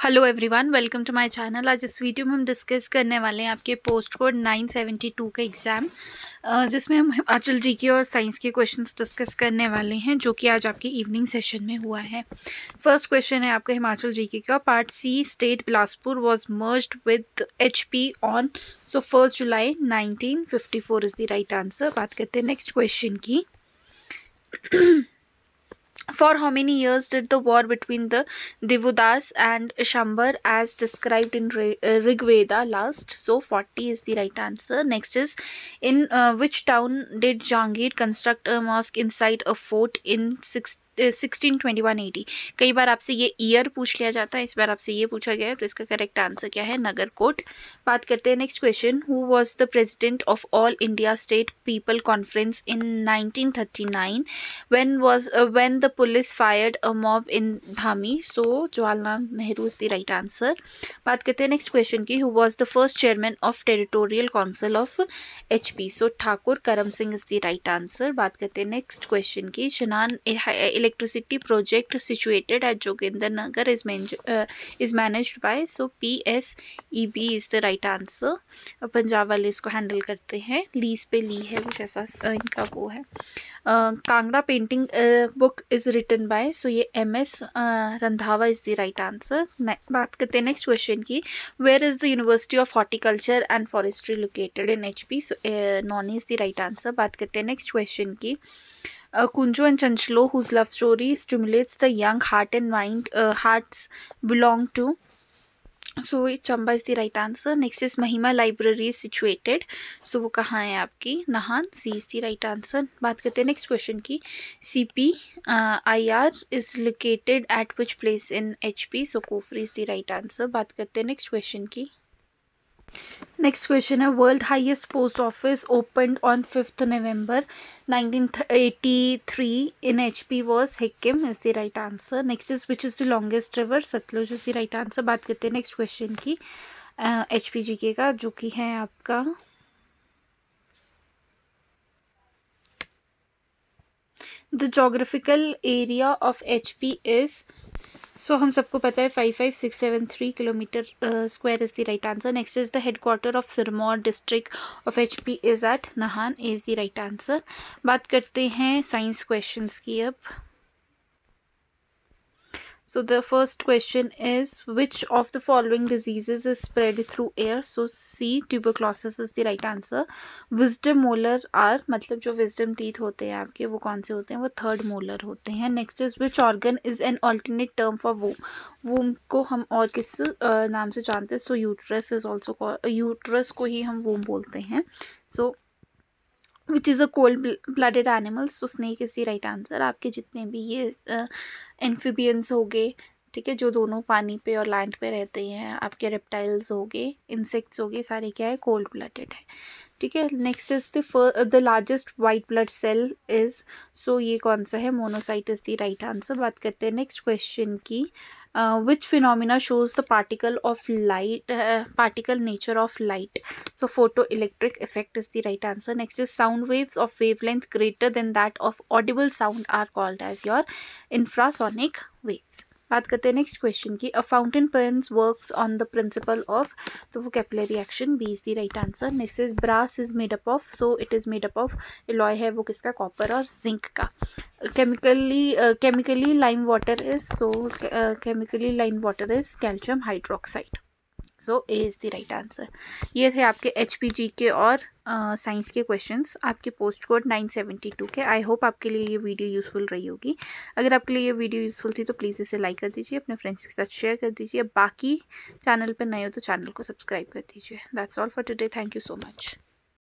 Hello everyone welcome to my channel आज इस video में हम डिस्कस करने वाले हैं आपके पोस्ट कोड 972 का एग्ज़ाम जिसमें हम हिमाचल जी के और साइंस के क्वेश्चंस डिस्कस करने वाले हैं, जो कि आज आपके इवनिंग सेशन में हुआ है। फ़र्स्ट क्वेश्चन है आपका हिमाचल जी के का। Part C state Bilaspur was merged with HP on so first July 1954 is the right answer बात करते हैं नेक्स्ट क्वेश्चन की। For how many years did the war between the Devudas and Shambar as described in uh, Rig Veda last? So 40 is the right answer. Next is in uh, which town did Jangir construct a mosque inside a fort in 16 sixteen twenty one eighty कई बार आपसे ये year पूछ लिया जाता है, इस बार आपसे ये पूछा गया है तो इसका करेक्ट आंसर क्या है? नगरकोट बात करते हैं next question who was the president of all India state people conference in 1939 when was when the police fired a mob in Dhami so Jawaharlal Nehru is the right answer बात करते हैं next question की. Who was the first chairman of territorial council of H P so Thakur Karam Singh is the right answer बात करते हैं next question की. Shanan electricity project situated at Joginder Nagar is, uh, is managed by so PSEB is the right answer. Punjab वाले इसको handle करते हैं। Lease पे ली है कुछ ऐसा इनका वो है। Kangra painting book is written by so ये M S Randhawa is the right answer बात करते हैं नेक्स्ट क्वेश्चन की। Where is the university of horticulture and forestry located in H P so Nauni is the right answer बात करते हैं next question की। Kunjo and Chanchlo, whose love story stimulates the young heart and mind, uh, hearts belong to. So Chamba is the right answer. Next is Mahima Library is situated. So वो कहाँ है आपकी नहान C is the right answer. बात करते हैं next question की CP uh, IR is located at which place in HP. So Kofri is the right answer. बात करते हैं next question की नेक्स्ट क्वेश्चन है world highest post office opened on fifth November 1983 in HP was Hikkim is the right answer next is which is the longest river Satluj is the right answer बात करते हैं next question की H P G K का जो कि है आपका। The geographical area of H P is so हम सबको पता है five five six seven three kilometre square is the right answer next is the headquarter of Sirmaur district of H P is at Nahan is the right answer बात करते हैं science questions की अब. So the first question is which of the following diseases is spread through air? So C tuberculosis is the right answer. Wisdom molar are मतलब जो wisdom teeth होते हैं आपके वो कौन से होते हैं वो third molar होते हैं Next is which organ is an alternate term for womb? Womb को हम और किस नाम से जानते हैं So uterus is also called uterus को ही हम womb बोलते हैं So which is a cold blooded animals तो snake is the right answer आपके जितने भी ये एम्फीबियंस हो गए, ठीक है, जो दोनों पानी पे और लैंड पे रहते हैं, आपके रेप्टाइल्स हो गए इंसेक्ट्स हो गए, सारे क्या है कोल्ड ब्लडेड है। ठीक है next is the the largest white blood cell is so ये कौन सा है? Monocyte is the right answer बात करते हैं नेक्स्ट क्वेश्चन की। Which phenomena shows the particle of light particle nature of light so photoelectric effect is the right answer next is sound waves of wavelength greater than that of audible sound are called as your infrasonic waves बात करते हैं next question की। A fountain pen works on the principle of तो वो capillary action B is the right answer next is brass is made up of so it is made up of alloy है वो किसका? Copper और zinc का। Chemically chemically lime water is so chemically lime water is calcium hydroxide so A is the right answer ये थे आपके H P G K और science uh, के क्वेश्चंस आपके पोस्ट कोड 972 के. आई होप आपके लिए ये वीडियो यूज़फुल रही होगी. अगर आपके लिए ये वीडियो यूज़फुल थी तो प्लीज़ इसे लाइक कर दीजिए अपने फ्रेंड्स के साथ शेयर कर दीजिए. बाकी चैनल पर नए हो तो चैनल को सब्सक्राइब कर दीजिए. That's all for today thank you so much